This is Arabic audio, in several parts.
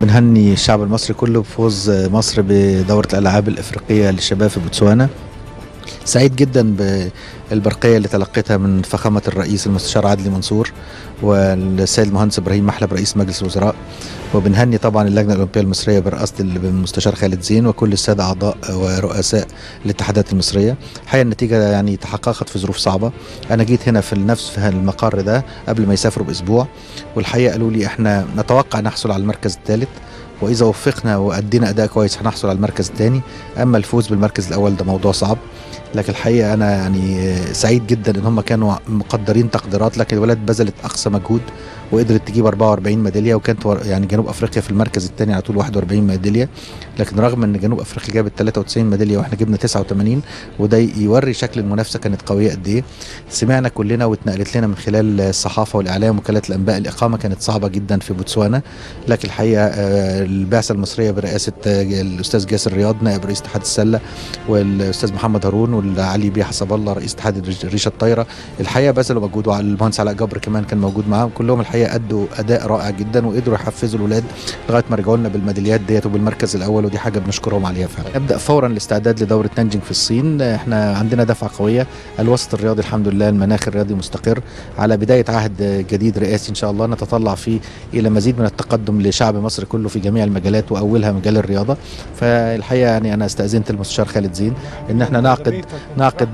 بنهني الشعب المصري كله بفوز مصر بدورة الألعاب الإفريقية للشباب في بوتسوانا. سعيد جدا بالبرقية اللي تلقيتها من فخامة الرئيس المستشار عدلي منصور والسيد المهندس إبراهيم محلب رئيس مجلس الوزراء. وبنهني طبعا اللجنة الأولمبية المصرية برئاسة المستشار خالد زين وكل السادة أعضاء ورؤساء الاتحادات المصرية. الحقيقة النتيجة يعني تحققت في ظروف صعبة. أنا جيت هنا في نفس في المقر ده قبل ما يسافروا بأسبوع. والحقيقة قالوا لي إحنا نتوقع نحصل على المركز الثالث. وإذا وفقنا وأدينا أداء كويس هنحصل على المركز الثاني. أما الفوز بالمركز الأول ده موضوع صعب. لكن الحقيقة أنا يعني سعيد جدا إن هم كانوا مقدرين تقديرات لكن الولاد بذلت أقصى مجهود. وقدرت تجيب 44 ميدالية وكانت يعني جنوب أفريقيا في المركز الثاني على طول 41 ميدالية. لكن رغم إن جنوب أفريقيا جابت 93 ميدالية وإحنا جبنا 89 وده يوري شكل المنافسة كانت قوية قد إيه. سمعنا كلنا واتنقلت لنا من خلال الصحافة والإعلام وكالات الأنباء الإقامة كانت صعبة جدا في بوتسوانا. لكن الحقيقة البعثة المصرية برئاسة الأستاذ جاسر رياض نائب رئيس اتحاد السلة والأستاذ محمد هارون والعلي بيه حسب الله رئيس اتحاد الريشه الطايرة. الحقيقة بذلوا مجهود والمهندس علاء جبر كمان كان موجود معاهم. كلهم الحقيقة ادوا أداء رائع جدا وقدروا يحفزوا الاولاد لغاية ما رجعوا لنا بالميداليات ديت وبالمركز الأول ودي حاجة بنشكرهم عليها فعلا. نبدأ فورا الاستعداد لدورة نانجينج في الصين. إحنا عندنا دفعة قوية الوسط الرياضي الحمد لله المناخ الرياضي مستقر. على بداية عهد جديد رئاسي إن شاء الله نتطلع فيه إلى مزيد من التقدم لشعب مصر كله في جميع المجالات وأولها مجال الرياضة. فالحقيقة يعني أنا استأذنت المستشار خالد زين إن إحنا نعقد نعقد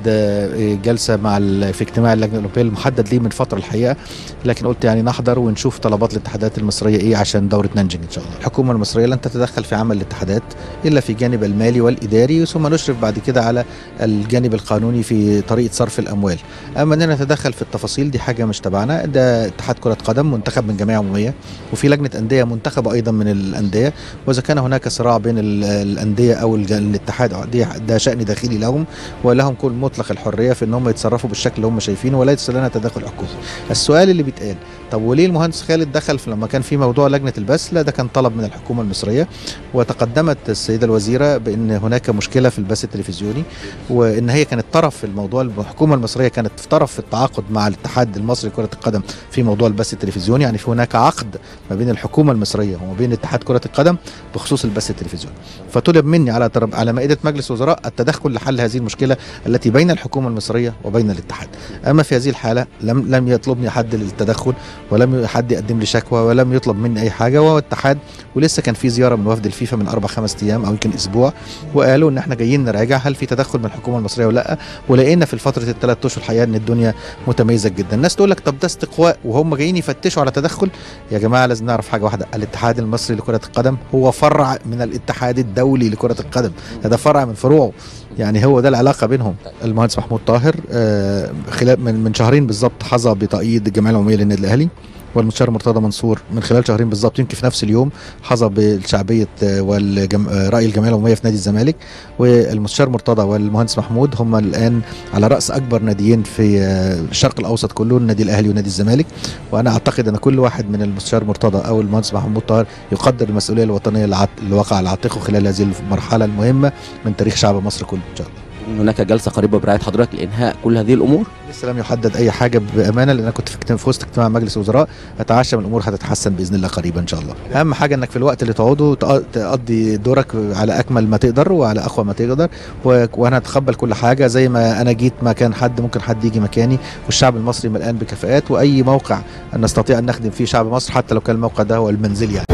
جلسة مع في اجتماع اللجنة الأولمبية المحدد ليه من فترة الحقيقة لكن قلت يعني نحضر ونشوف طلبات الاتحادات المصرية إيه عشان دورة نانجينج إن شاء الله. الحكومة المصرية لن تتدخل في عمل الاتحادات إلا في جانب المالي والإداري ثم نشرف بعد كده على الجانب القانوني في طريقة صرف الأموال. أما إننا نتدخل في التفاصيل دي حاجة مش تبعنا ده اتحاد كرة قدم منتخب من جمعيه عموميه وفي لجنة أندية منتخبة أيضا من الأندية وإذا كان هناك صراع بين الأندية أو الاتحاد ده شأن داخلي لهم ولهم كل مطلق الحرية في إن هم يتصرفوا بالشكل اللي هم شايفينه وليس لنا تدخل حكومي السؤال اللي بيتقال طب وليه المهندس خالد دخل في لما كان في موضوع لجنة البث لا ده كان طلب من الحكومة المصرية وتقدمت السيدة الوزيرة بإن هناك مشكلة في البث التلفزيوني وإن هي كانت طرف في الموضوع الحكومة المصرية كانت في طرف في التعاقد مع الاتحاد المصري لكرة القدم في موضوع البث التلفزيوني. يعني في هناك عقد ما بين الحكومة المصرية وما بين اتحاد كرة القدم بخصوص البث التلفزيوني. فطلب مني على على مائدة مجلس وزراء التدخل لحل هذه المشكلة التي بين الحكومة المصرية وبين الاتحاد. أما في هذه الحالة لم لم يطلبني حد للتدخل ولم حد يقدم لي شكوى ولم يطلب مني أي حاجة وهو الاتحاد ولسه كان في زيارة من وفد الفيفا من أربع خمس أيام أو يمكن أسبوع وقالوا إن إحنا جايين نراجع هل في تدخل من الحكومة المصرية ولا لأ ولقينا في فتره الثلاث أشهر الحقيقة إن الدنيا متميزة جدا. الناس تقول لك طب ده استقواء وهم جايين يفتشوا على تدخل؟ يا جماعة لازم نعرف حاجة واحدة الاتحاد المصري لكرة القدم هو فرع من الاتحاد الدولي لكرة القدم. ده فرع من فروعه. يعني هو ده العلاقة بينهم. المهندس محمود طاهر خلال من من شهرين بالظبط حظى بتأييد الجمعيه العمومية للنادي الأهلي. والمستشار مرتضى منصور من خلال شهرين بالظبط يمكن في نفس اليوم حظى بالشعبية والراي الجمعية العمومية في نادي الزمالك. والمستشار مرتضى والمهندس محمود هم الآن على رأس أكبر ناديين في الشرق الأوسط كله النادي الأهلي ونادي الزمالك. وأنا أعتقد أن كل واحد من المستشار مرتضى أو المهندس محمود طاهر يقدر المسؤولية الوطنية اللي وقع على عاتقه خلال هذه المرحلة المهمة من تاريخ شعب مصر كله إن شاء الله. هناك جلسة قريبة برعاية حضرتك لإنهاء كل هذه الأمور. لسه لم يحدد أي حاجة بأمانة لأن أنا كنت في وسط اجتماع مجلس الوزراء أتعشى من الأمور هتتحسن بإذن الله قريبا إن شاء الله. أهم حاجة إنك في الوقت اللي تقعده تقضي دورك على أكمل ما تقدر وعلى أقوى ما تقدر. وأنا أتقبل كل حاجة. زي ما أنا جيت مكان حد ممكن حد يجي مكاني. والشعب المصري مليان بكفاءات. وأي موقع نستطيع أن نخدم فيه شعب مصر حتى لو كان الموقع ده هو المنزل يعني.